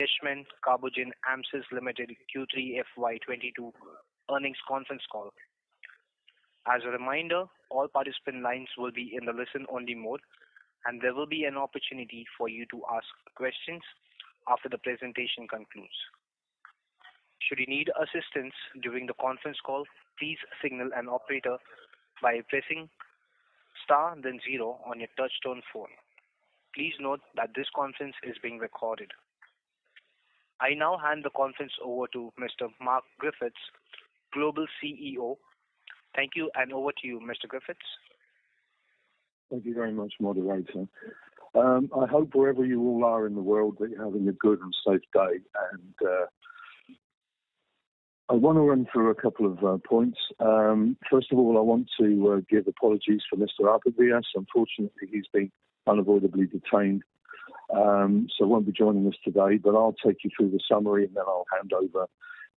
Management Carbogen Amcis Limited Q3 FY 2022 earnings conference call. As a reminder, all participant lines will be in the listen-only mode, and there will be an opportunity for you to ask questions after the presentation concludes. Should you need assistance during the conference call, please signal an operator by pressing star then zero on your touchtone phone. Please note that this conference is being recorded. I now hand the conference over to Mr. Mark Griffiths, Global CEO. Thank you, and over to you, Mr. Griffiths. Thank you very much, moderator. Um, I hope wherever you all are in the world that you're having a good and safe day. And uh, I want to run through a couple of uh, points. Um, first of all, I want to uh, give apologies for Mr. Arpit Vyas. Unfortunately, he's been unavoidably detained, Um, so won't be joining us today. But I'll take you through the summary, and then I'll hand over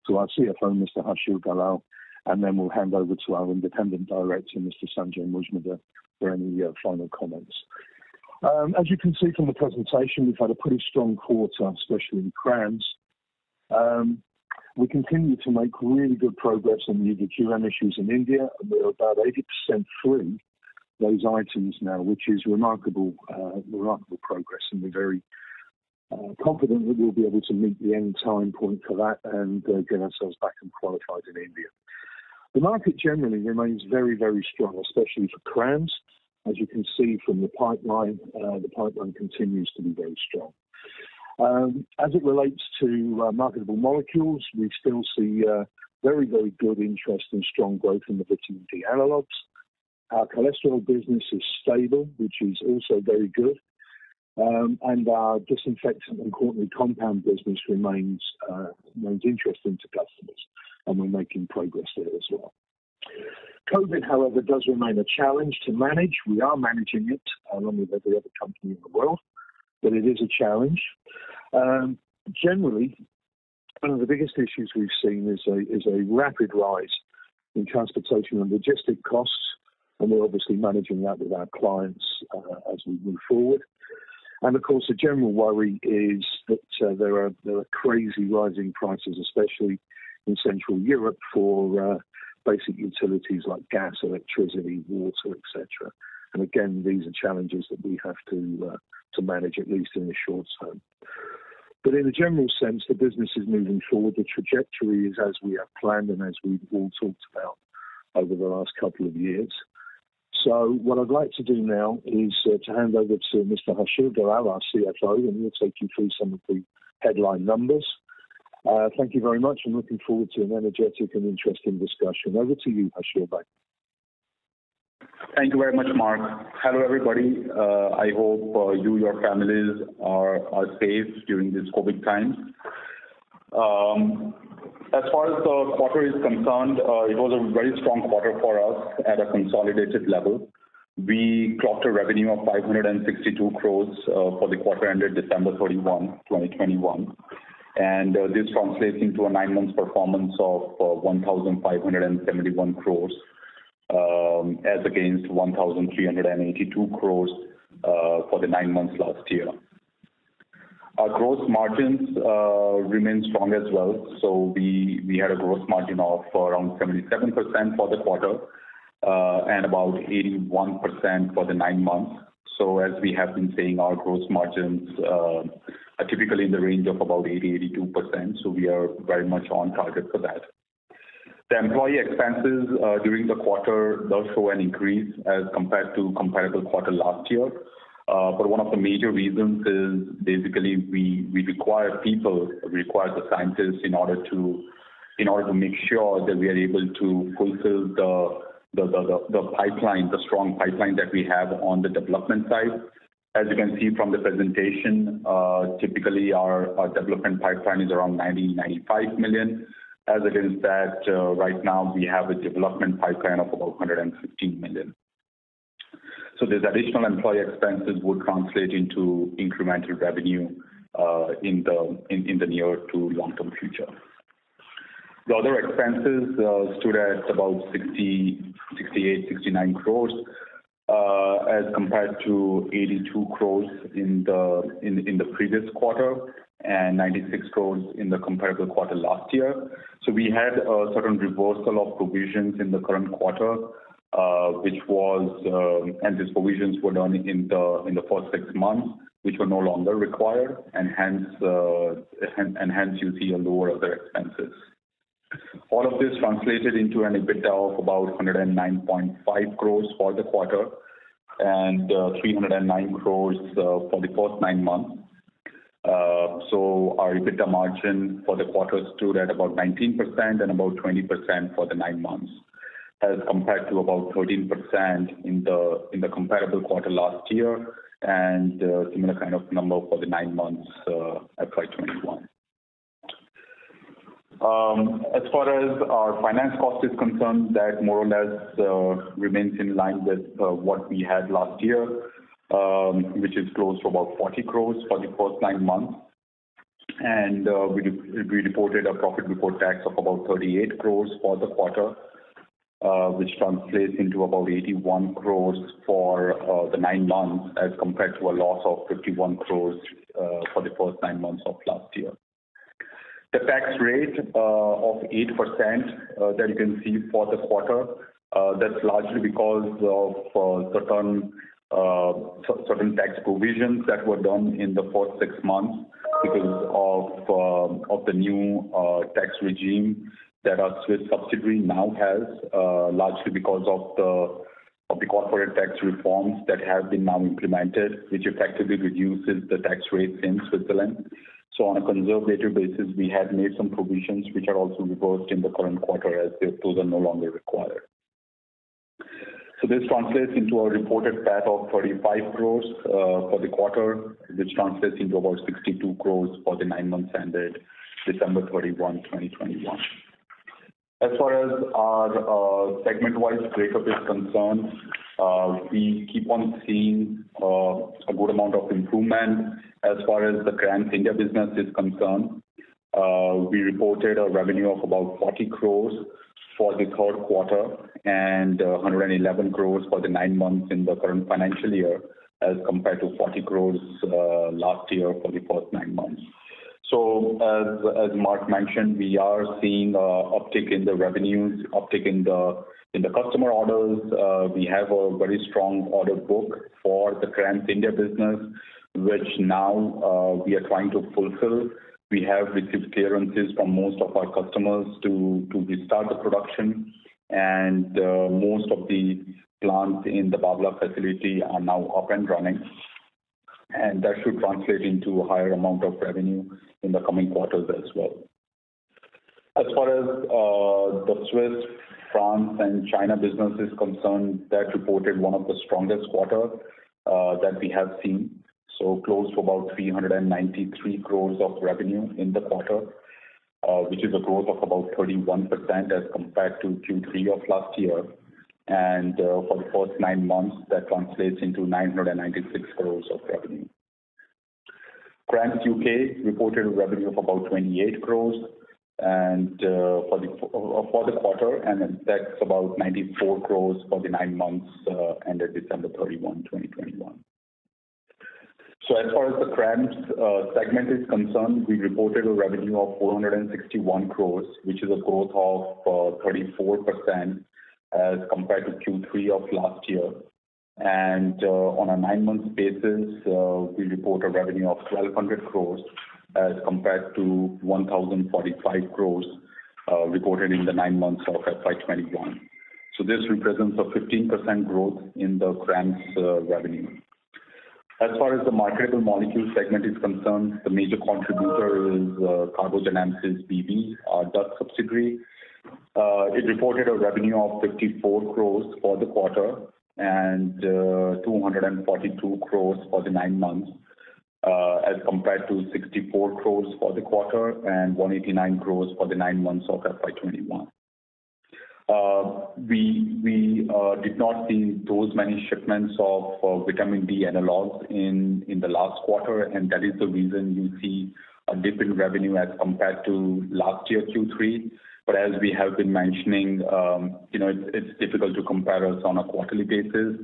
to our CFO, Mr. Harshil Dalal, and then we'll hand over to our independent director, Mr. Sanjay Majmudar, for any uh, final comments. Um, as you can see from the presentation, we've had a pretty strong quarter, especially in CRAMS. Um, we continue to make really good progress on the EDQM issues in India, and we're about 80% through those items now, which is remarkable uh, remarkable progress. And we're very uh, confident that we'll be able to meet the end time point for that and uh, get ourselves back and qualified in India. The market generally remains very, very strong, especially for CRAMS. As you can see from the pipeline, the pipeline continues to be very strong. Um, as it relates to marketable molecules, we still see very, very good interest and strong growth in the vitamin D analogs. Our cholesterol business is stable, which is also very good. Um, and our disinfectant and quaternary compound business remains remains interesting to customers, and we're making progress there as well. COVID, however, does remain a challenge to manage. We are managing it along with every other company in the world, but it is a challenge. Generally, one of the biggest issues we've seen is a is a rapid rise in transportation and logistic costs, and we're obviously managing that with our clients uh, as we move forward. And of course, the general worry is that uh, there are crazy rising prices, especially in Central Europe, for uh, basic utilities like gas, electricity, water, etc. And Again, these are challenges that we have to manage, at least in the short term. But in a general sense, the business is moving forward. The trajectory is as we have planned and as we've all talked about over the last couple of years. So what I'd like to do now is uh, to hand over to Mr. Harshil Dalal, our CFO, and he'll take you through some of the headline numbers. Uh, thank you very much. I'm looking forward to an energetic and interesting discussion. Over to you, Harshil. Bye. Thank you very much, Mark. Hello, everybody. Uh, I hope you, your families are safe during these COVID times. As far as the quarter is concerned, uh, it was a very strong quarter for us at a consolidated level. We clocked a revenue of 562 crores uh, for the quarter ended December 31, 2021. and This translates into a nine months performance of 1,571 crores um, as against 1,382 crores for the nine months last year. Our gross margins uh, remain strong as well. So we we had a gross margin of around 77% for the quarter uh, and about 81% for the nine months. So as we have been saying, our gross margins uh, are typically in the range of about 80%-82%, so we are very much on target for that. The employee expenses during the quarter does show an increase as compared to comparable quarter last year. Uh, but one of the major reasons is basically we we require people, we require the scientists in order to in order to make sure that we are able to fulfill the the the pipeline, the strong pipeline that we have on the development side. As you can see from the presentation, uh, typically our development pipeline is around 90 95 million. As against that, uh, right now we have a development pipeline of about 115 million. So these additional employee expenses would translate into incremental revenue uh, in the in the near to long-term future. The other expenses uh, stood at about 68-69 crores. Uh, as compared to 82 crores in the, in the previous quarter and 96 crores in the comparable quarter last year. So we had a certain reversal of provisions in the current quarter, which was, and these provisions were done in the in the first six months, which were no longer required, and hence uh and hence you see a lower other expenses. All of this translated into an EBITDA of about 109.5 crores for the quarter and 309 crores for the first nine months. Uh so our EBITDA margin for the quarter stood at about 19% and about 20% for the nine months, as compared to about 13% in the in the comparable quarter last year and uh, similar kind of number for the nine months uh, at FY 2021. Um, as far as our finance cost is concerned, that more or less uh, remains in line with what we had last year, um, which is close to about 40 crores for the first nine months. And uh we we reported a profit before tax of about 38 crores for the quarter, Uh, which translates into about 81 crores for uh, the nine months as compared to a loss of 51 crores uh, for the first nine months of last year. The tax rate of 8% that you can see for the quarter, that's largely because of certain certain tax provisions that were done in the first six months because of the new tax regime that our Swiss subsidiary now has, uh, largely because of the corporate tax reforms that have been now implemented, which effectively reduces the tax rates in Switzerland. So on a conservative basis, we had made some provisions which are also reversed in the current quarter as those are no longer required. So this translates into a reported PAT of 35 crores uh, for the quarter, which translates into about 62 crores for the nine months ended December 31, 2021. As far as our uh, segment-wise breakup is concerned, uh, we keep on seeing uh, a good amount of improvement as far as the CRAMS India business is concerned. We reported a revenue of about 40 crores for the third quarter and 111 crores for the nine months in the current financial year, as compared to 40 crores last year for the first nine months. So as Mark mentioned, we are seeing uh, uptick in the revenues, uptick in the in the customer orders. Uh, we have a very strong order book for the CRAMS India business, which now uh, we are trying to fulfill. We have received clearances from most of our customers to to restart the production. And most of the plants in the Bavla facility are now up and running. And that should translate into a higher amount of revenue in the coming quarters as well. As far as uh, the Swiss, France, and China business is concerned, that reported one of the strongest quarter uh, that we have seen. So close to about 393 crores of revenue in the quarter, uh, which is a growth of about 31% as compared to Q3 of last year. And uh, for the first nine months, that translates into 996 crores of revenue. CRAMS UK reported a revenue of about 28 crores and uh, for the uh, for the quarter, and that's about 94 crores for the nine months ended December 31, 2021. So As far as the CRAMS segment is concerned, we reported a revenue of 461 crores, which is a growth of 34% as compared to Q3 of last year. And uh, on a nine-month basis, uh, we report a revenue of 1,200 crores as compared to 1,045 crores uh, reported in the nine months of FY 2021. This represents a 15% growth in the CRAMS revenue. As far as the marketable molecule segment is concerned, the major contributor is Carbogen-Amcis B.V., our Dutch subsidiary. Uh, it reported a revenue of 54 crores for the quarter and uh, 242 crores for the nine months, uh, as compared to 64 crores for the quarter and 189 crores for the nine months of FY 2021. We did not see those many shipments of vitamin D analogs in in the last quarter, and that is the reason you see a dip in revenue as compared to last year Q3. But as we have been mentioning, um, you know, it's difficult to compare us on a quarterly basis.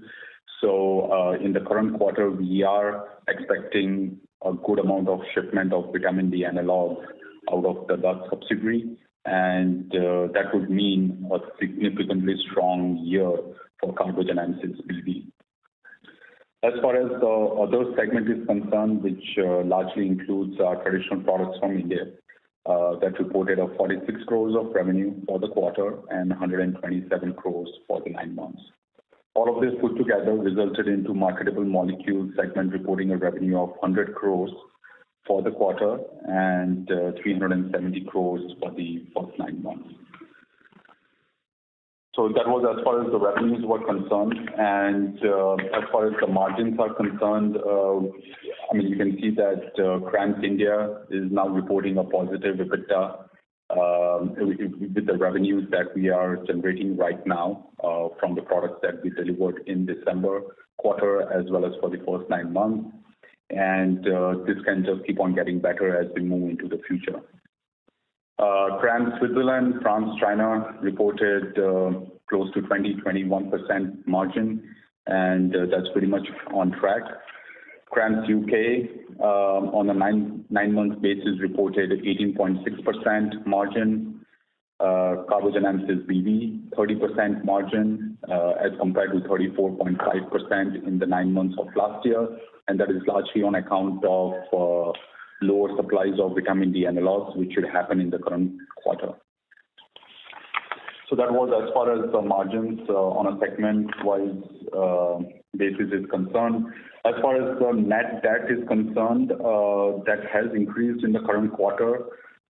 So, uh, in the current quarter, we are expecting a good amount of shipment of vitamin D analogs out of the Dutch subsidiary, and uh, that would mean a significantly strong year for Carbogen Amcis BV. As far as the other segment is concerned, which uh, largely includes our traditional products from India, Uh, that reported 46 crores of revenue for the quarter and 127 crores for the nine months. All of this put together resulted into marketable molecule segment reporting a revenue of 100 crores for the quarter and uh, 370 crores for the first nine months. So that was as far as the revenues were concerned. And uh, as far as the margins are concerned, I mean, you can see that uh, CRAMS India is now reporting a positive EBITDA um, with the revenues that we are generating right now uh, from the products that we delivered in December quarter as well as for the first nine months. And uh this can just keep on getting better as we move into the future. Uh, CRAMS Switzerland, France, China reported close to 20%-21% margin, and that's pretty much on track. CRAMS UK um, on a nine, nine month basis reported 18.6% margin. Carbogen Amcis BV 30% margin uh, as compared to 34.5% in the nine months of last year. And that is largely on account of uh, lower supplies of vitamin D analogs, which should happen in the current quarter. So that was as far as the margins uh, on a segment-wise basis is concerned. As far as the net debt is concerned, that has increased in the current quarter,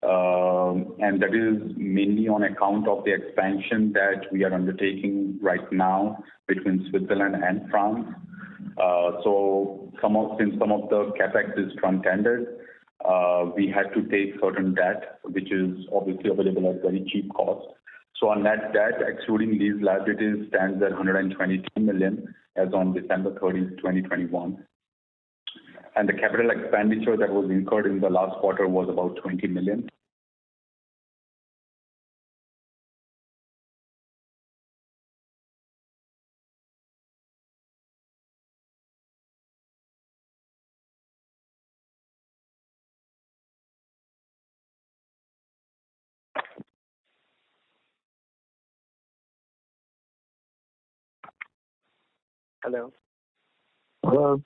and that is mainly on account of the expansion that we are undertaking right now between Switzerland and France. So some of since some of the CapEx is front-ended, we had to take certain debt, which is obviously available at very cheap cost. So, our net debt, excluding these liabilities, stands at 122 million as on December 30, 2021. and The capital expenditure that was incurred in the last quarter was about 20 million. Hello? Hello?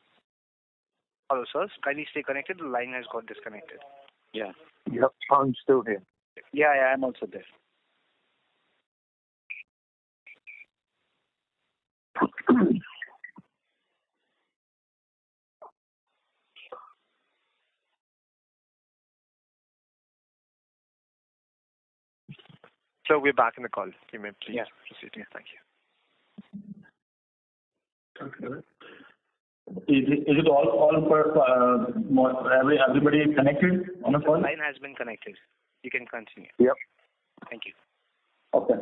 Hello, sir. Kindly stay connected. The line has got disconnected. Yeah. Yep, I'm still here. Yeah, yeah, I'm also there. Sir, we're back in the call. You may please Yeah. proceed. Yeah, thank you. Is it all all for uh, everybody connected on the call? The line has been connected. You can continue. Yep. Thank you. Okay.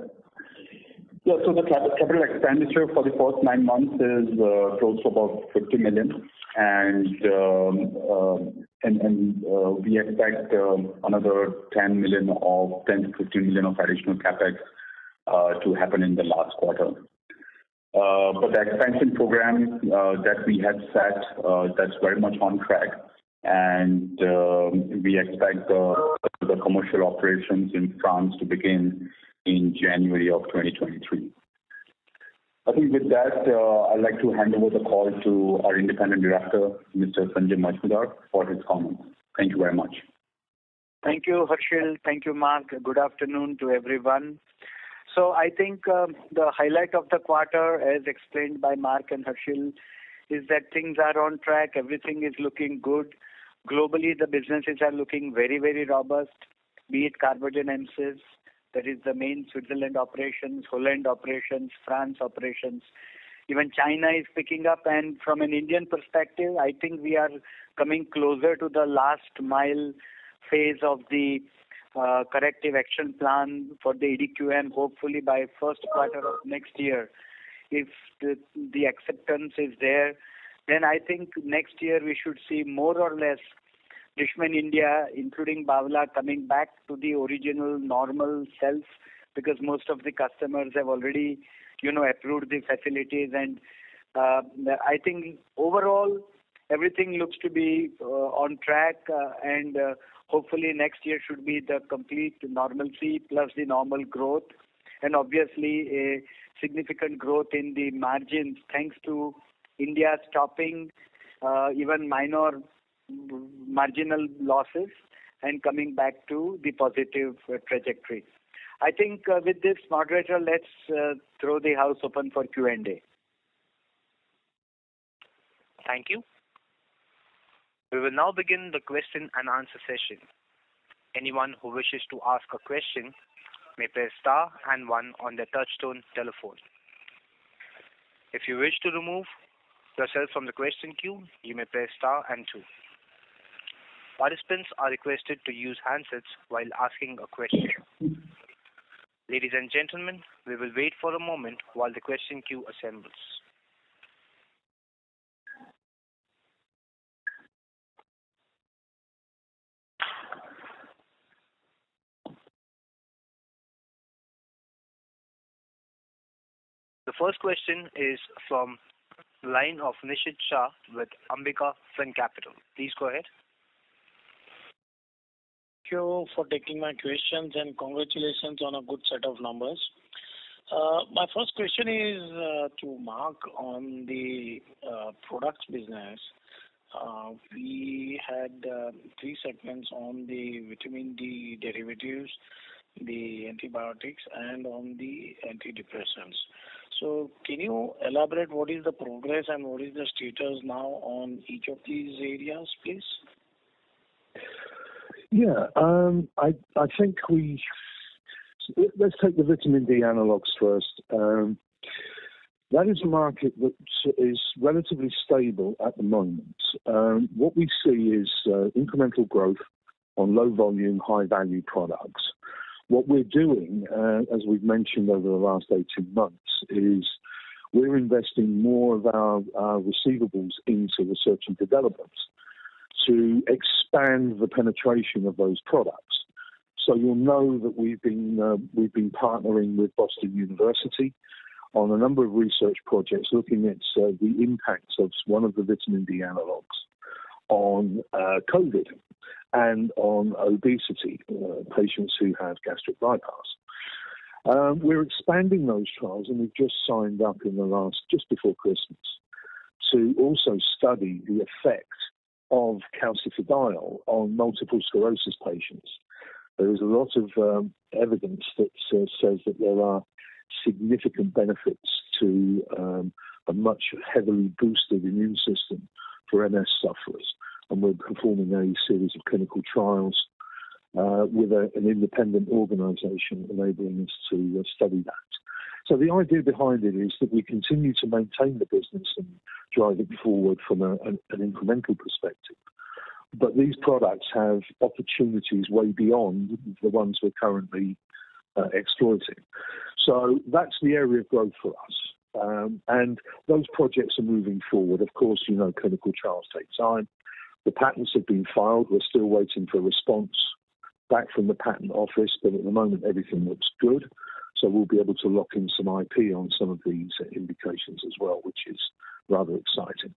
Yeah, so the capital expenditure for the first nine months is uh, close to about 50 million. and um, uh, uh, We expect um, another 10 million-15 million of additional CapEx to happen in the last quarter. Uh, but the expansion program uh, that we had set, uh, that's very much on track. And um, we expect the commercial operations in France to begin in January of 2023. I think with that, I'd like to hand over the call to our independent director, Mr. Sanjay Majmudar, for his comments. Thank you very much. Thank you, Harshil. Thank you, Mark. Good afternoon to everyone. I think um, the highlight of the quarter, as explained by Mark and Harshil, is that things are on track. Everything is looking good. Globally, the businesses are looking very, very robust, be it Carbogen Amcis, that is the main Switzerland operations, Holland operations, France operations. Even China is picking up. And from an Indian perspective, I think we are coming closer to the last mile phase of the Uh, corrective action plan for the EDQM, hopefully by first quarter of next year. If the acceptance is there, then I think next year we should see more or less Ilumya India, including Bavla, coming back to the original normal self, because most of the customers have already, you know, approved the facilities and uh, I think overall everything looks to be uh, on track, and hopefully next year should be the complete normalcy plus the normal growth. And obviously a significant growth in the margins, thanks to India stopping uh, even minor marginal losses and coming back to the positive uh, trajectory. I think uh, with this, moderator, let's throw the house open for Q&A. Thank you. We will now begin the question and answer session. Anyone who wishes to ask a question may press star and one on their touchtone telephone. If you wish to remove yourself from the question queue, you may press star and two. Participants are requested to use handsets while asking a question. Ladies and gentlemen, we will wait for a moment while the question queue assembles. First question is from line of Nishit Shah with Ambika Fin Capital. Please go ahead. Thank you for taking my questions, and congratulations on a good set of numbers. Uh, my first question is uh, to Mark on the uh, products business. We had three segments on the vitamin D derivatives, the antibiotics, and on the antidepressants. So can you elaborate what is the progress and what is the status now on each of these areas, please? Yeah. Um, I think we let's take the vitamin D analogs first. Um, that is a market that is relatively stable at the moment. Um, what we see is uh, incremental growth on low volume, high value products. What we're doing, as we've mentioned over the last 18 months, is we're investing more of our receivables into research and development to expand the penetration of those products. So you'll know that we've been uh, we've been partnering with Boston University on a number of research projects looking at the impacts of one of the vitamin D analogs on uh, COVID and on obesity, uh, patients who have gastric bypass. Um, we're expanding those trials, and we've just signed up in the last, just before Christmas to also study the effect of calcifediol on multiple sclerosis patients. There is a lot of um, evidence that uh, says that there are significant benefits to um, a much heavily boosted immune system for MS sufferers, and we're performing a series of clinical trials uh, with an independent organization enabling us to uh, study that. So the idea behind it is that we continue to maintain the business and drive it forward from an incremental perspective. But these products have opportunities way beyond the ones we're currently uh, exploiting. So that's the area of growth for us. Um, those projects are moving forward. Of course, you know clinical trials take time. The patents have been filed. We're still waiting for a response back from the patent office, but at the moment, everything looks good. So we'll be able to lock in some IP on some of these indications as well, which is rather exciting.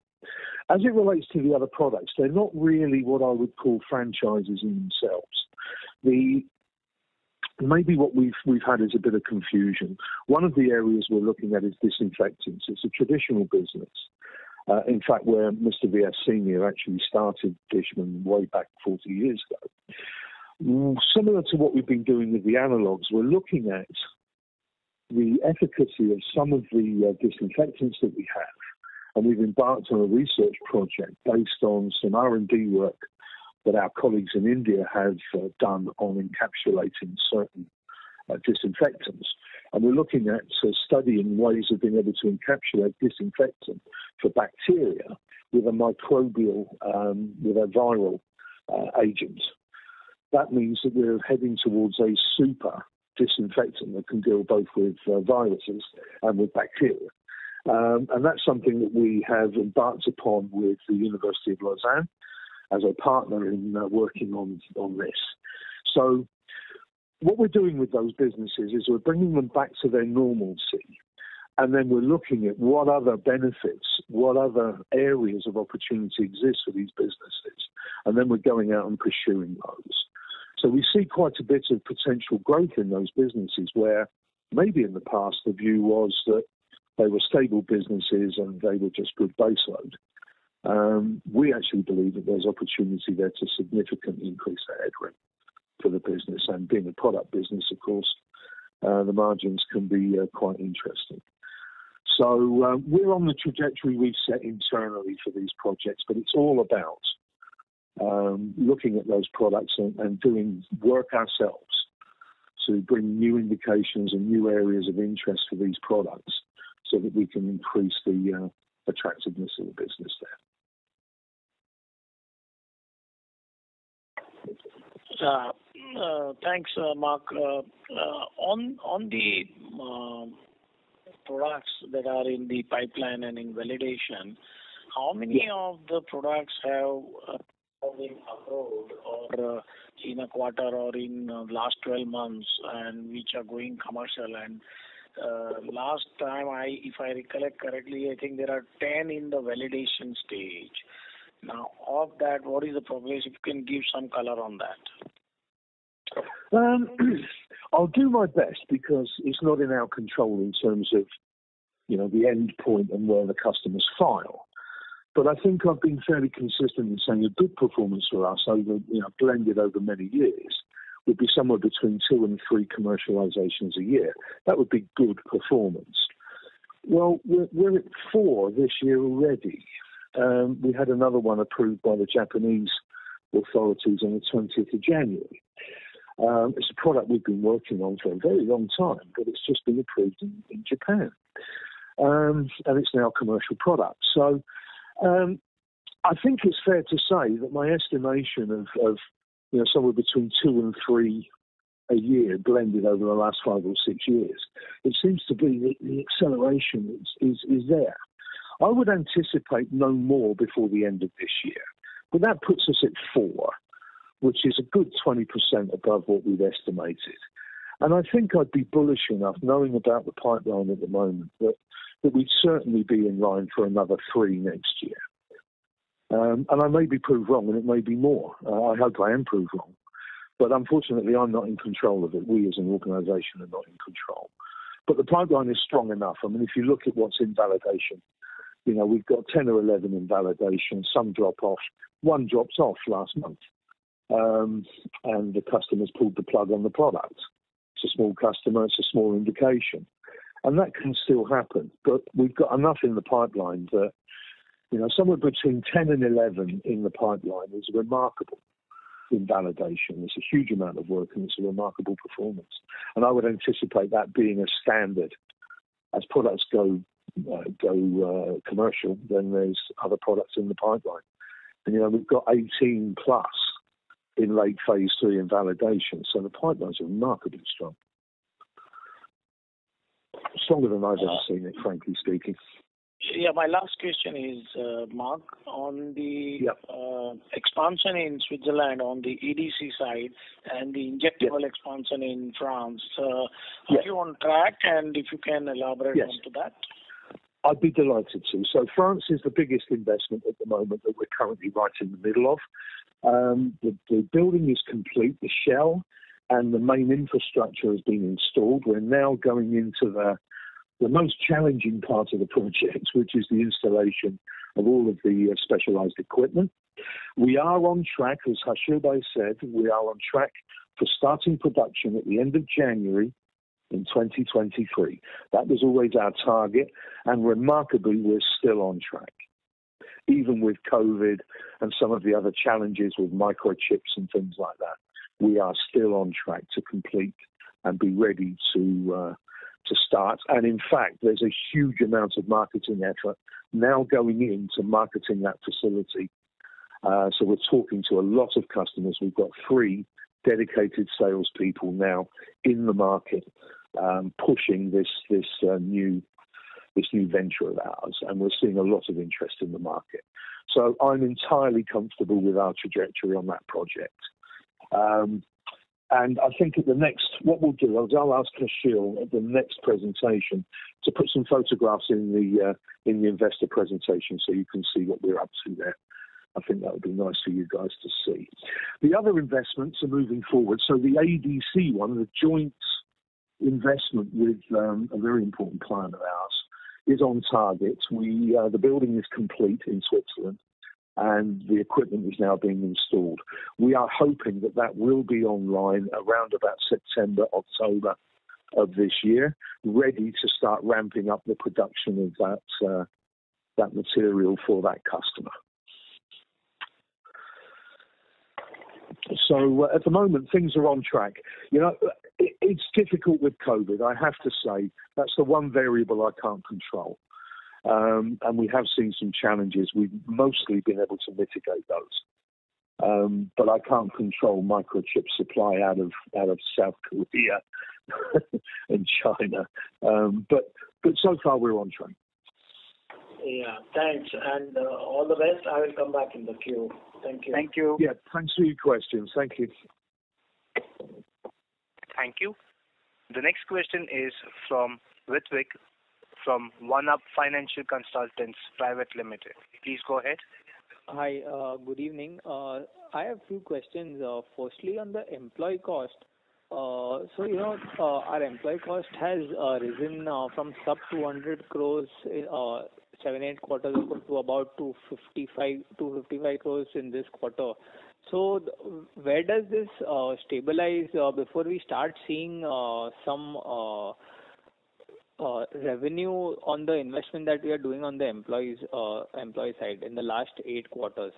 As it relates to the other products, they're not really what I would call franchises in themselves. Maybe what we've we've had is a bit of confusion. One of the areas we're looking at is disinfectants. It's a traditional business. Uh, in fact, where Mr. Vyas Senior actually started Dishman way back 40 years ago. Mm, similar to what we've been doing with the analogs, we're looking at the efficacy of some of the uh, disinfectants that we have, and we've embarked on a research project based on some R&D work that our colleagues in India have uh, done on encapsulating certain uh, disinfectants. And we're looking at uh, studying ways of being able to encapsulate disinfectant for bacteria with a microbial, um, with a viral agent. That means that we're heading towards a super disinfectant that can deal both with viruses and with bacteria. Um, and that's something that we have embarked upon with the University of Lausanne as a partner in uh, working on this. So what we're doing with those businesses is we're bringing them back to their normalcy. and then we're looking at what other benefits, what other areas of opportunity exist for these businesses, and then we're going out and pursuing those. So we see quite a bit of potential growth in those businesses where maybe in the past the view was that they were stable businesses and they were just good baseload. Um, we actually believe that there's opportunity there to significantly increase the headroom for the business. And being a product business, of course, uh, the margins can be uh, quite interesting. So uh, we're on the trajectory we've set internally for these projects, but it's all about um, looking at those products and, and, doing work ourselves to bring new indications and new areas of interest for these products so that we can increase the uh, attractiveness of the business there. Thanks, uh, Mark. Uh, uh, on on the um, products that are in the pipeline and in validation, how many of the products have been approved or in a quarter or in last 12 months and which are going commercial? And Last time, I if I recollect correctly, I think there are 10 in the validation stage. Now, of that, what is the progress? If you can give some color on that. Um, I'll do my best because it's not in our control in terms of you know, the end point and where the customers file. But I think I've been fairly consistent in saying a good performance for us over, you know, blended over many years would be somewhere between two and three commercializations a year. That would be good performance. Well, we're, we're at four this year already. Um, we had another one approved by the Japanese authorities on the 20th of January. Um, it's a product we've been working on for a very long time, but it's just been approved in, in Japan um, and it's now a commercial product. So um, I think it's fair to say that my estimation of, of you know somewhere between two and three a year blended over the last five or six years, it seems to be that the acceleration is, is, is there. I would anticipate no more before the end of this year, but that puts us at four, which is a good 20% above what we've estimated. And I think I'd be bullish enough, knowing about the pipeline at the moment, that, that we'd certainly be in line for another three next year. Um, and I may be proved wrong, and it may be more. Uh, I hope I am proved wrong. But unfortunately, I'm not in control of it. We as an organisation are not in control. But the pipeline is strong enough. I mean, if you look at what's in validation, you know, we've got 10 or 11 in validation, some drop off. One drops off last month. Um, and the customers pulled the plug on the product. It's a small customer, it's a small indication. And that can still happen. But we've got enough in the pipeline that, you know, somewhere between 10 and 11 in the pipeline is remarkable in validation. It's a huge amount of work and it's a remarkable performance. And I would anticipate that being a standard. As products go uh, go uh, commercial, then there's other products in the pipeline. And you know we've got 18 plus in late phase three and validation. So the pipelines are remarkably strong. Stronger than I've ever seen it, frankly speaking. Yeah, my last question is, uh, Mark, on the yep. uh, expansion in Switzerland on the ADC side and the injectable yep. expansion in France. Uh, are yep. you on track? And if you can elaborate yes. onto that. I'd be delighted to. So France is the biggest investment at the moment that we're currently right in the middle of. Um, the, the building is complete, the shell and the main infrastructure has been installed. We're now going into the the most challenging part of the project, which is the installation of all of the uh, specialized equipment. We are on track, as Harshil said, we are on track for starting production at the end of January in 2023. That was always our target, and remarkably, we're still on track even with COVID and some of the other challenges with microchips and things like that, we are still on track to complete and be ready to uh, to start. And in fact, there's a huge amount of marketing effort now going into marketing that facility. Uh, so we're talking to a lot of customers. We've got three dedicated salespeople now in the market um, pushing this this uh, new this new venture of ours, and we're seeing a lot of interest in the market. So I'm entirely comfortable with our trajectory on that project. Um, and I think at the next, what we'll do is I'll ask Harshil at the next presentation to put some photographs in the uh, in the investor presentation so you can see what we're up to there. I think that would be nice for you guys to see. The other investments are moving forward. So the ADC one, the joint investment with um, a very important client of ours, is on target. We uh, the building is complete in Switzerland and the equipment is now being installed. We are hoping that that will be online around about September, October of this year, ready to start ramping up the production of that uh, that material for that customer. So uh, at the moment, things are on track. You know, it, it's difficult with COVID. I have to say that's the one variable I can't control. Um, and we have seen some challenges. We've mostly been able to mitigate those. Um, but I can't control microchip supply out of out of South Korea and China. Um, but but so far we're on track. Yeah, thanks, and uh, all the best. I will come back in the queue. Thank you. Thank you. Yeah, thanks for your questions. Thank you. Thank you. The next question is from Ritvik from One Up Financial Consultants Private Limited. Please go ahead. Hi, uh, good evening. Uh, I have a few questions. Uh, firstly, on the employee cost. Uh, so, you know, uh, our employee cost has uh, risen from sub 200 crores seven, eight quarters ago to about 255, 255 crores in this quarter. So, where does this stabilize before we start seeing some uh, revenue on the investment that we are doing on the employees uh, employee side in the last eight quarters?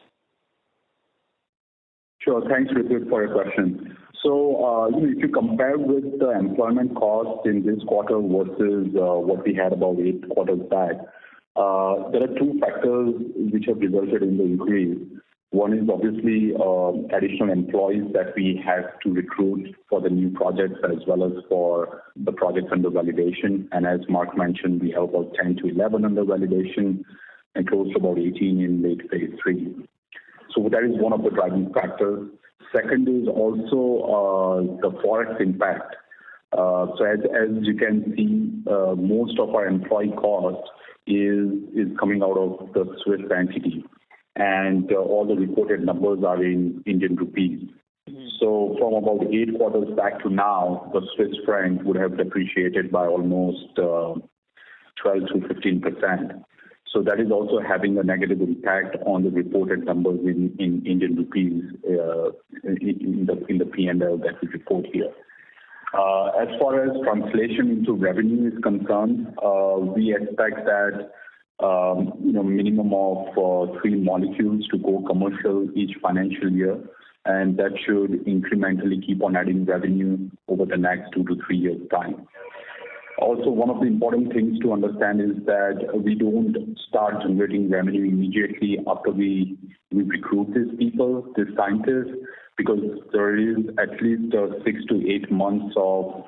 Sure. Thanks, Ritvik, for your question. So, uh, if you compare with the employment cost in this quarter versus what we had about eight quarters back, there are two factors which have resulted in the increase. One is obviously uh, additional employees that we have to recruit for the new projects as well as for the projects under validation. And As Mark mentioned, we have about 10 to 11 under validation and close to about 18 in late phase three. So That is one of the driving factors. Second is also uh, the Forex impact. Uh, so As as you can see, most of our employee cost is is coming out of the Swiss entity and uh, all the reported numbers are in Indian rupees. Mm-hmm. So from about eight quarters back to now, the Swiss franc would have depreciated by almost uh, 12 to 15 percent. So that is also having a negative impact on the reported numbers in, in Indian rupees uh, in, the in the P&L that we report here. Uh, as far as translation into revenue is concerned, uh, we expect that um, you know, minimum of uh, three molecules to go commercial each financial year, and that should incrementally keep on adding revenue over the next two to three years' time. Also, one of the important things to understand is that we don't start generating revenue immediately after we recruit these people, these scientists, because there is at least uh, six to eight months of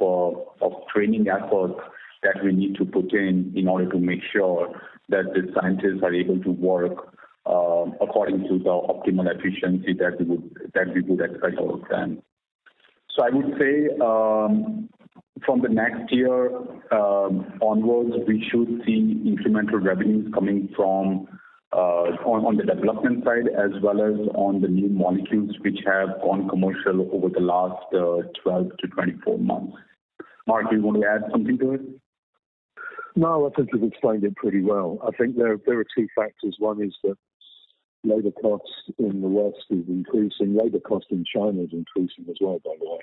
of training effort that we need to put in in order to make sure that the scientists are able to work uh, according to the optimal efficiency that we would that we would expect out of them. So I would say um, from the next year um, onwards, we should see incremental revenues coming from uh, on, the development side as well as on the new molecules which have gone commercial over the last uh, 12 to 24 months. Mark, do you want to add something to it? No, I think you've explained it pretty well. I think there there are two factors. One is that labour costs in the West is increasing. Labour cost in China is increasing as well, by the way,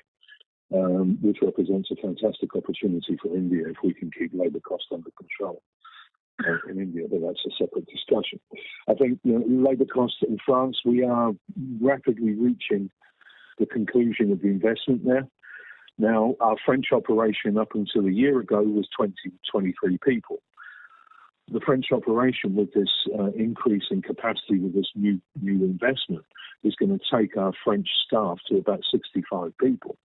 um, which represents a fantastic opportunity for India if we can keep labour costs under control uh, in India, but that's a separate discussion. I think you know, labour costs in France, we are rapidly reaching the conclusion of the investment there. Now, our French operation up until a year ago was 20, 23 people. The French operation, with this uh, increase in capacity, with this new new investment, is going to take our French staff to about 65 people.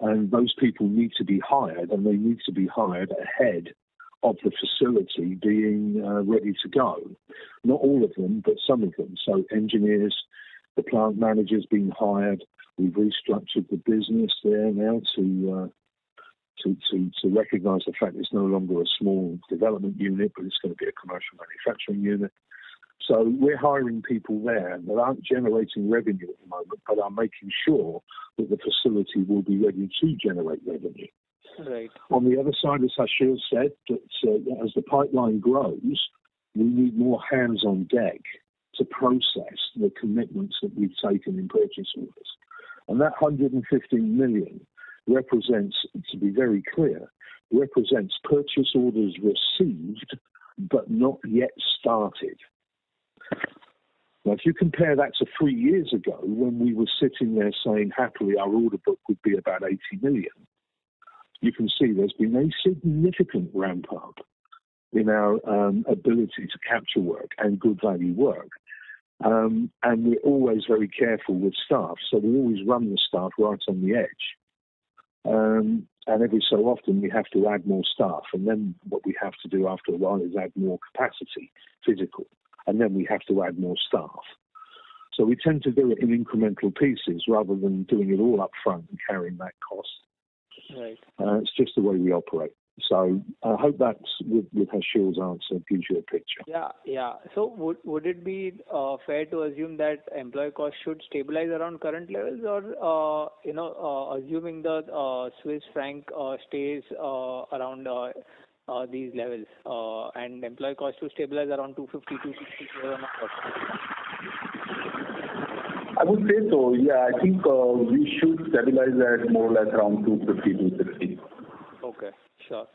And those people need to be hired, and they need to be hired ahead of the facility being uh, ready to go. Not all of them, but some of them. So engineers, the plant managers being hired, We've restructured the business there now to uh, to, to, to recognize the fact it's no longer a small development unit, but it's going to be a commercial manufacturing unit. So we're hiring people there that aren't generating revenue at the moment, but are making sure that the facility will be ready to generate revenue. Right. On the other side, as Harshil said, that uh, as the pipeline grows, we need more hands on deck to process the commitments that we've taken in purchase orders. And that 115 million represents, to be very clear, represents purchase orders received but not yet started. Now, if you compare that to three years ago, when we were sitting there saying happily our order book would be about 80 million, you can see there's been a significant ramp up in our um, ability to capture work and good value work. Um, and we're always very careful with staff, so we always run the staff right on the edge. Um, and every so often we have to add more staff, and then what we have to do after a while is add more capacity, physical, and then we have to add more staff. So we tend to do it in incremental pieces rather than doing it all up front and carrying that cost. Right. Uh, it's just the way we operate. So I hope that's with, with Harshil's answer gives you a picture. Yeah, yeah. So would would it be uh, fair to assume that employee cost should stabilize around current levels, or uh, you know, uh, assuming the uh, Swiss franc uh, stays uh, around uh, these levels, uh, and employee cost to stabilize around 250 260 crore on a quarter? I would say so. Yeah, I think uh, we should stabilize at more or less around 250, 260. Okay, sure.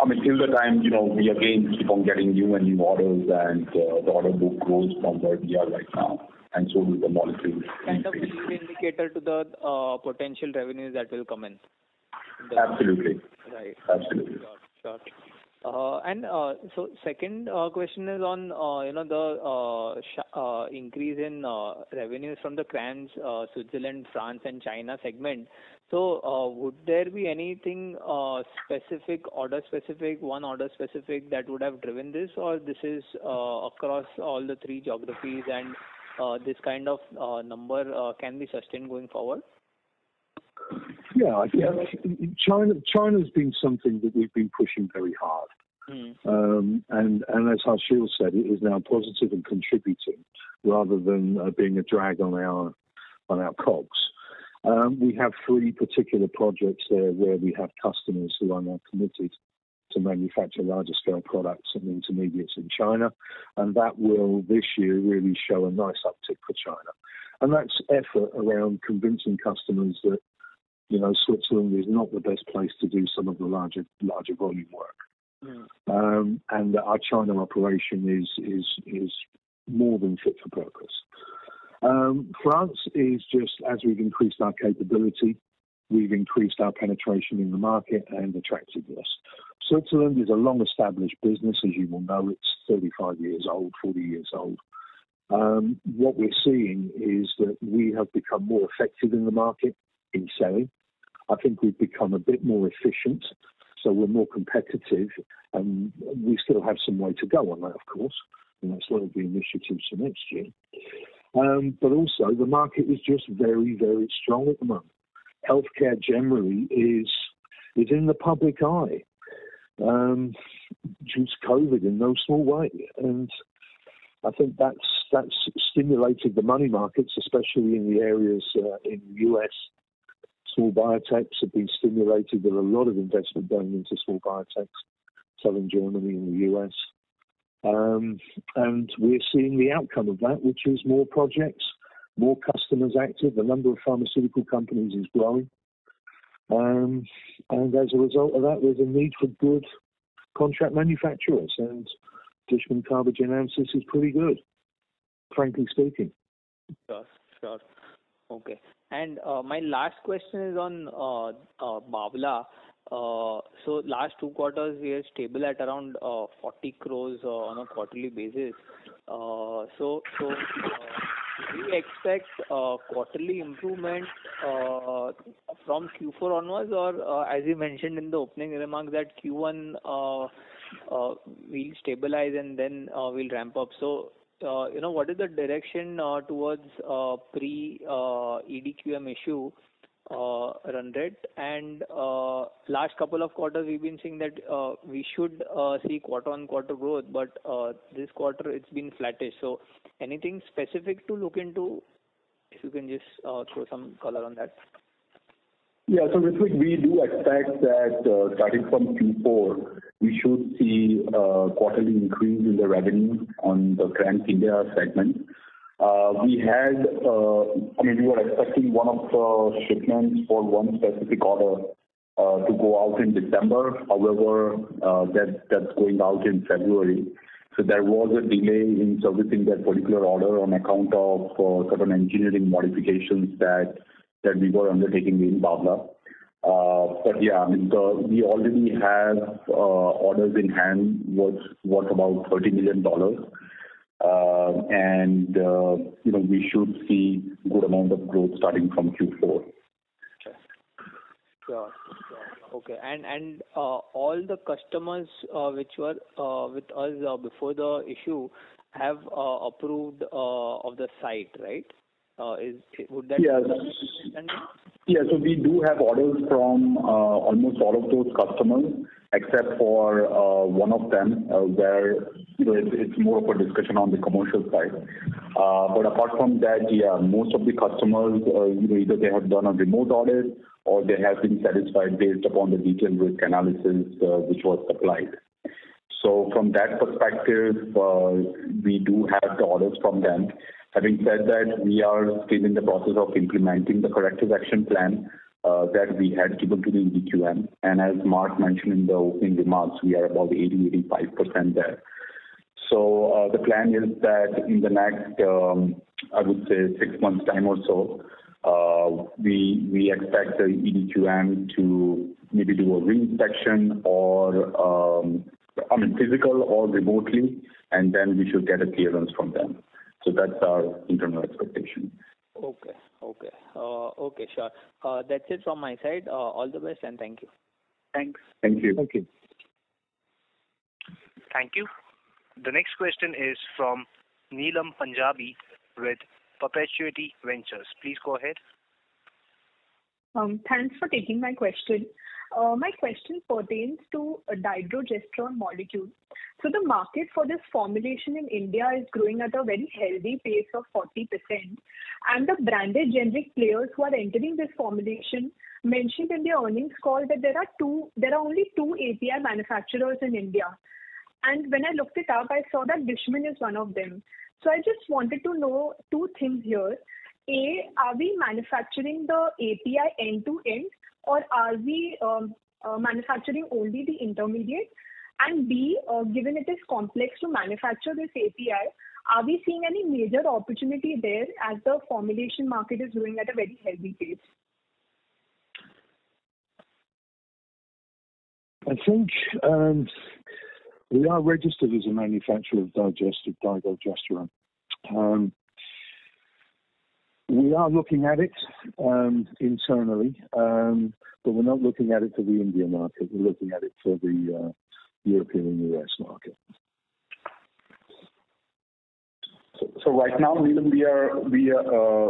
I mean, till the time, you know, we again keep on getting new and new orders and uh, the order book grows from where we are right now, and so will the molecules. Kind of a lead indicator to the uh, potential revenues that will come in. The- Absolutely. Right. Absolutely. Sure. Sure. Uh, And uh, so second uh, question is on, uh, you know, the uh, uh, increase in revenues from the CRAMS, Switzerland, France, and China segment. So, would there be anything specific, order specific, one order specific that would have driven this, or this is across all the three geographies and this kind of number can be sustained going forward? Yeah, I think China China's been something that we've been pushing very hard. Hmm. Um, and, and as Harshil said, it is now positive and contributing rather than uh, being a drag on our on our cogs. Um, we have three particular projects there where we have customers who are now committed to manufacture larger scale products and intermediates in China, and that will this year really show a nice uptick for China. And that's effort around convincing customers that you know Switzerland is not the best place to do some of the larger larger volume work Hmm. um, and our China operation is is is more than fit for purpose. Um, France is just as we've increased our capability, we've increased our penetration in the market and attractiveness. Switzerland is a long-established business, as you will know. It's 35 years old, 40 years old. Um, what we're seeing is that we have become more effective in the market in selling. I think we've become a bit more efficient so we're more competitive, and we still have some way to go on that, of course, and that's one of the initiatives for next year. Um, but also, the market is just very, very strong at the moment. Healthcare generally is is in the public eye um, due to COVID in no small way, and I think that's that's stimulated the money markets, especially in the areas uh, in the US small biotechs have been stimulated with a lot of investment going into small biotechs, southern Germany and the US. Um, and we're seeing the outcome of that, which is more projects, more customers active. The number of pharmaceutical companies is growing. Um, and as a result of that, there's a need for good contract manufacturers. And Dishman Carbogen Amcis is pretty good, frankly speaking. Sure, sure. Okay. And uh, my last question is on uh, uh, Bavla. Uh, So last two quarters, we are stable at around uh, 40 crores on a quarterly basis. So so do we expect quarterly improvement from Q4 onwards, or as you mentioned in the opening remarks, that Q1 uh, uh, we'll stabilize and then we'll ramp up. So Uh, you know, what is the direction uh, towards uh, pre-EDQM issue run rate? And last couple of quarters, we've been seeing that we should see quarter-on-quarter growth, but this quarter it's been flattish. So anything specific to look into? If you can just throw some color on that. Yeah. So Ritvik, we do expect that, uh, starting from Q4, we should see a quarterly increase in the revenue on the CRAMS India segment. Uh, we had, I mean, we were expecting one of the shipments for one specific order to go out in December. However, that's going out in February. So there was a delay in servicing that particular order on account of certain engineering modifications that we were undertaking in Bavla. Uh, but yeah, I mean, we already have uh, orders in hand worth about $30 million. Uh, and you know, we should see good amount of growth starting from Q4. Sure. Okay. And all the customers which were with us before the issue have approved of the site, right? Uh, would that Yes. Yeah. So we do have orders from uh, almost all of those customers except for uh, one of them, where you know, it's more of a discussion on the commercial side. But apart from that, yeah, most of the customers, you know, either they have done a remote audit or they have been satisfied based upon the detailed risk analysis, which was supplied. So from that perspective, uh, we do have the orders from them. Having said that, we are still in the process of implementing the corrective action plan uh, that we had given to the EDQM. And as Mark mentioned in the opening remarks, we are about 80%-85% there. So uh, the plan is that in the next, um, I would say six months time or so, we expect the EDQM to maybe do a re-inspection or, um, I mean, physical or remotely, and then we should get a clearance from them. So that's our internal expectation. Okay, Okay. Uh, okay, sure. That's it from my side. All the best and thank you. Thanks. Thank you. Thank you. Thank you. The next question is from Neelam Punjabi with Perpetuity Ventures. Please go ahead. Um, Thanks for taking my question. Uh, my question pertains to a dydrogesterone molecule. So, the market for this formulation in India is growing at a very healthy pace of 40%. And the branded generic players who are entering this formulation mentioned in their earnings call that there are two, there are only two API manufacturers in India. And when I looked it up, I saw that Dishman is one of them. So I just wanted to know two things here. A, are we manufacturing the API end to end, or are we um, uh, manufacturing only the intermediate? And B, uh, given it is complex to manufacture this API, are we seeing any major opportunity there as the formulation market is growing at a very healthy pace? I think um, we are registered as a manufacturer of digestive dydrogesterone. We are looking at it um, internally, um, but we're not looking at it for the India market. We're looking at it for the uh, European and U.S. market. So, right now, Neelam, we are we are,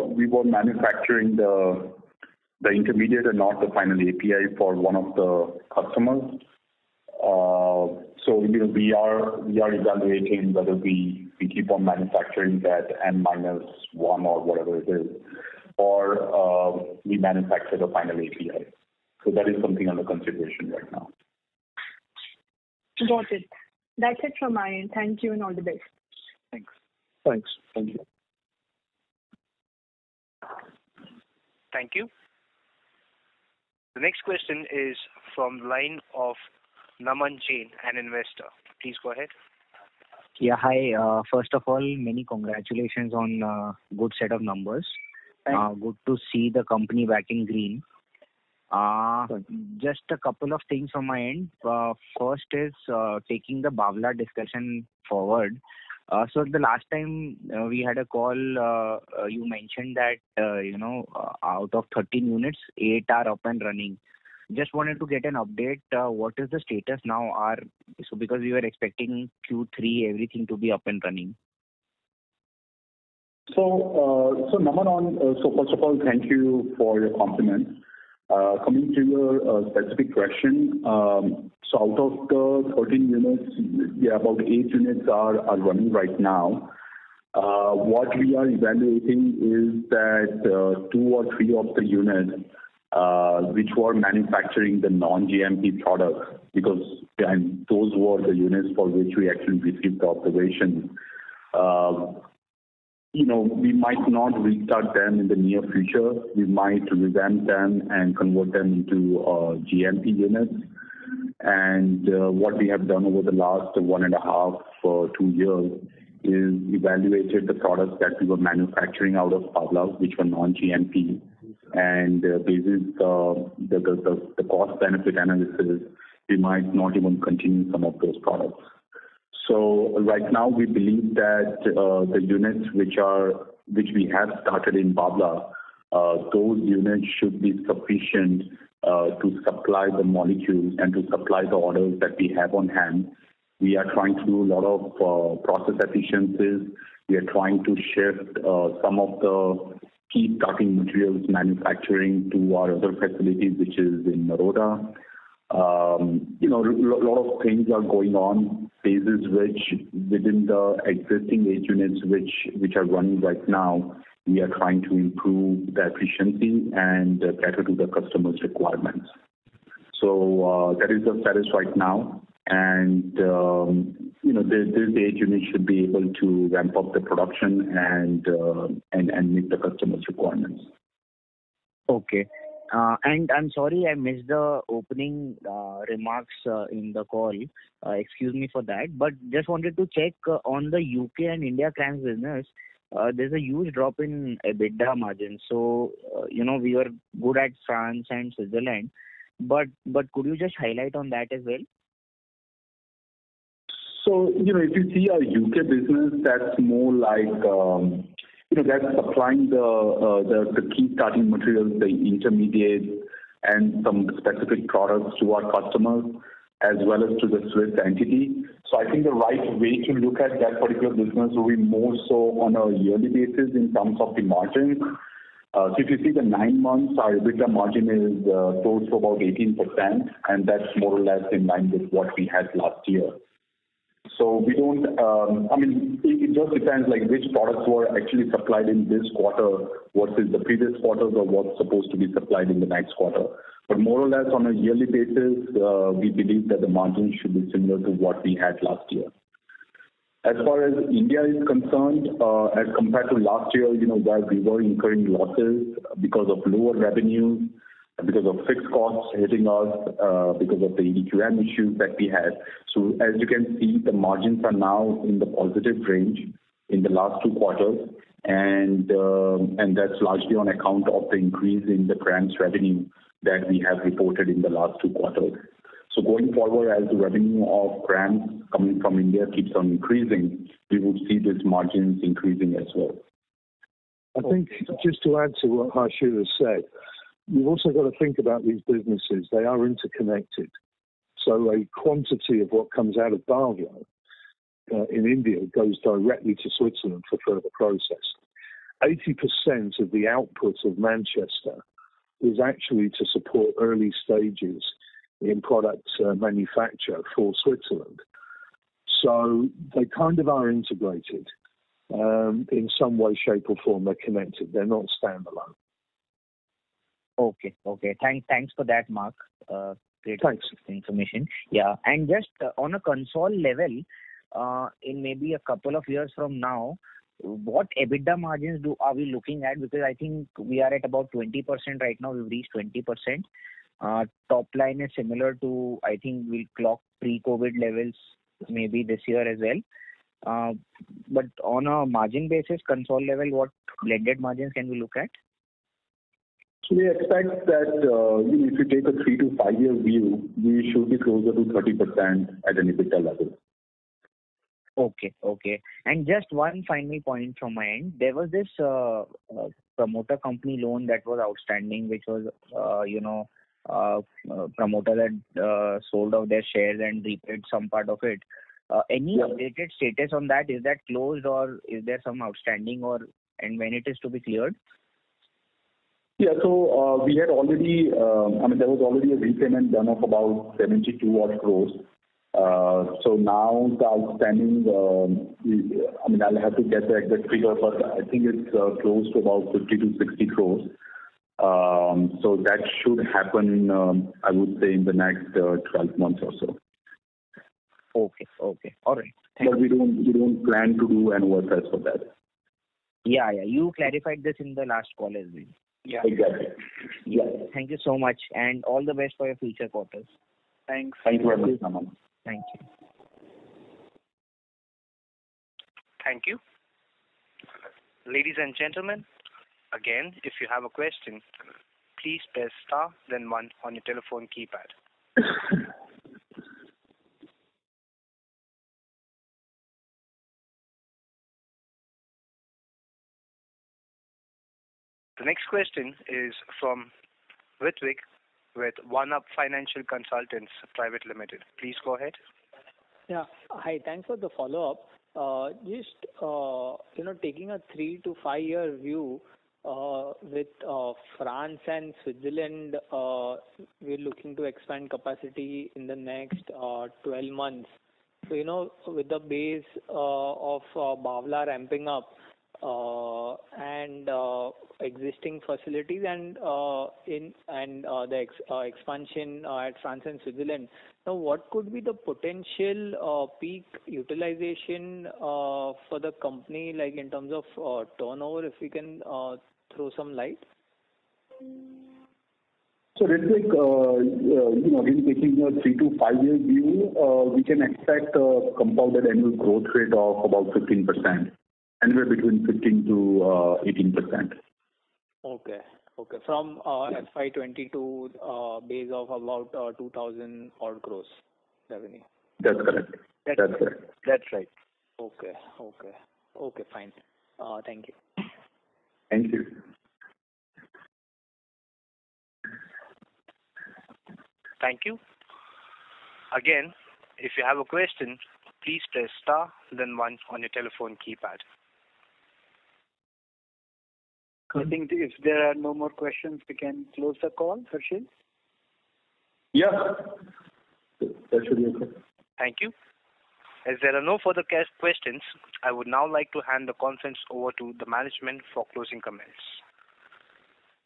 uh, we were manufacturing the the intermediate and not the final API for one of the customers. Uh, so you know, we are we are evaluating whether we keep on manufacturing that N minus one or whatever it is, or uh, we manufacture the final API. So that is something under consideration right now. Got it. That's it from my end. Thank you and all the best. Thanks. Thanks. Thank you. Thank you. The next question is from the line of Naman Jain, an investor. Please go ahead. Yeah. Hi. Uh, First of all, many congratulations on good set of numbers. Thanks. Good to see the company back in green. You. Just a couple of things from my end. First is uh, taking the Bavla discussion forward. Uh, so the last time uh, we had a call, uh, you mentioned that uh, you know, out of 13 units, eight are up and running. Just wanted to get an update, uh, what is the status now? Because we were expecting Q3 everything to be up and running. So, uh, Naman, uh, first of all, thank you for your compliment. Coming to your specific question, um, so out of the 13 units, yeah, about eight units are running right now. What we are evaluating is that two or three of the units Uh, which were manufacturing the non-GMP products, because and those were the units for which we actually received the observation. Uh, you know, we might not restart them in the near future. We might revamp them and convert them into uh, GMP units. And what we have done over the last one and a half or two years is evaluated the products that we were manufacturing out of Bavla, which were non-GMP. And uh, based on uh, the cost benefit analysis, we might not even continue some of those products. So right now we believe that uh, the units which are which we have started in Bavla, those units should be sufficient to supply the molecules and to supply the orders that we have on hand. We are trying to do a lot of process efficiencies. We are trying to shift some of the key starting materials manufacturing to our other facilities, which is in Baroda. You know, a lot of things are going on, phases which within the existing eight units which are running right now, we are trying to improve the efficiency and cater to the customer's requirements. So uh that is the status right now. And um, you know, this, this eight units should be able to ramp up the production and uh, and and meet the customer's requirements. Okay. Uh, and I'm sorry I missed the opening remarks in the call. Excuse me for that. But just wanted to check on the U.K. and India CRAMS business. There's a huge drop in EBITDA margins. You know, we were good at France and Switzerland, but but could you just highlight on that as well? So, you know, if you see our U.K. business, that's more like, um, you know, that's supplying the the key starting materials, the intermediates and some specific products to our customers as well as to the Swiss entity. So I think the right way to look at that particular business will be more so on a yearly basis in terms of the margins. So, if you see the nine months, our EBITDA margin is uh, close to about 18%, and that's more or less in line with what we had last year. So we don't, um, I mean, it just depends like which products were actually supplied in this quarter versus the previous quarters or what's supposed to be supplied in the next quarter. But more or less on a yearly basis, uh, we believe that the margins should be similar to what we had last year. As far as India is concerned, uh, as compared to last year, you know, where we were incurring losses because of lower revenue, because of fixed costs hitting us, uh, because of the EDQM issues that we had. So as you can see, the margins are now in the positive range in the last two quarters. And uh, and that's largely on account of the increase in the CRAMS revenue that we have reported in the last two quarters. So going forward, as the revenue of CRAMS coming from India keeps on increasing, we will see these margins increasing as well. I think just to add to what Harshil has said, you've also got to think about these businesses. They are interconnected. So a quantity of what comes out of Bavla uh, in India goes directly to Switzerland for further process. 80% of the output of Manchester is actually to support early stages in product uh, manufacture for Switzerland. So they kind of are integrated um, in some way, shape, or form. They're connected. They're not standalone. Okay. Okay. Thanks for that, Mark. Uh, great. Thanks. Information. Yeah. And just uh, on a consolidated level, uh, in maybe a couple of years from now, what EBITDA margins do are we looking at? Because I think we are at about 20% right now. We've reached 20%. Top line is similar to, I think we'll clock pre-COVID levels maybe this year as well. But on a margin basis, consolidated level, what blended margins can we look at? We expect that, uh, you know, if you take a three to five-year view, we should be closer to 30% at an EBITDA level. Okay. Okay. And just one final point from my end. There was this uh, uh, promoter company loan that was outstanding, which was, you know, promoter had sold off their shares and repaid some part of it. Any updated status on that? Is that closed or is there some outstanding or and when it is to be cleared? Yeah. So, uh, we had already, um, I mean, there was already a repayment done of about 72 odd crores. Uh, so now the outstanding, um, I mean, I'll have to get the exact figure, but I think it's uh, close to about fifty to sixty crores. Um, so that should happen, I would say in the next 12 months or so. Okay. Okay. All right. Thank you. We don't we don't plan to do an OFS for that. Yeah, Yeah. You clarified this in the last call as well. Yeah. Exactly. Yeah. Thank you so much, and all the best for your future quarters. Thanks. Thank you very much, Naman. Thank you. Thank you. Ladies and gentlemen, again, if you have a question, please press star then one on your telephone keypad. The next question is from Ritvik with One-Up Financial Consultants Private Limited. Please go ahead. Yeah. Hi. Thanks for the follow-up. Uh, just, uh, you know, taking a three to five-year view, uh, with France and Switzerland, we're looking to expand capacity in the next 12 months. So, you know, with the base of Bavla ramping up, Uh, and uh, existing facilities and uh, in and the expansion at France and Switzerland. Now, what could be the potential peak utilization for the company, like in terms of turnover, if you can throw some light? So let's Ritvik, you know, again, taking a three to five-year view, uh, we can expect a compounded annual growth rate of about 15%. Anywhere between 15%-18%. Uh, okay. Okay. From uh, FY 2022 uh, base of about 2,000 odd crores revenue. That's correct. That's correct. That's right. Okay, Okay. Okay. fine. Thank you. Thank you. Thank you. Again, if you have a question, please press star then one on your telephone keypad. I mm-hmm. think if there are no more questions, we can close the call. Harshil? Yeah. That should be okay. Thank you. As there are no further questions, I would now like to hand the conference over to the management for closing comments.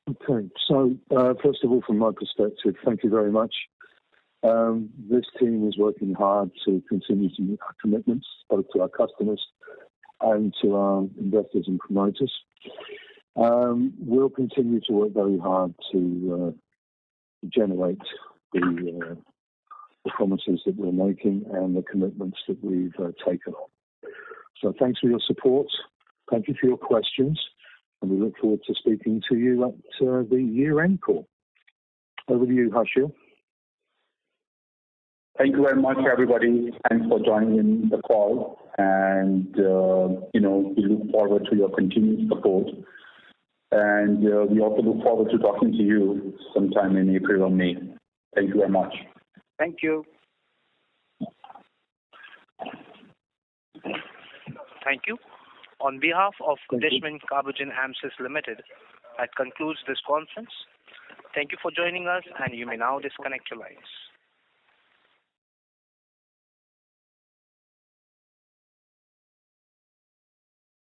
Okay. So, uh, First of all, from my perspective, thank you very much. Um, this team is working hard to continue to meet our commitments, both to our customers and to our investors and promoters. Um, we'll continue to work very hard to uh, generate uh, the promises that we're making and the commitments that we've uh, taken on. So thanks for your support. Thank you for your questions, and we look forward to speaking to you at the year-end call. Over to you, Harshil. Thank you very much, everybody. Thanks for joining in the call and, you know, we look forward to your continued support. And uh, we also look forward to talking to you sometime in April or May. Thank you very much. Thank you. Thank you. On behalf of Carbogen Amcis Limited, that concludes this conference. Thank you for joining us, and you may now disconnect your lines.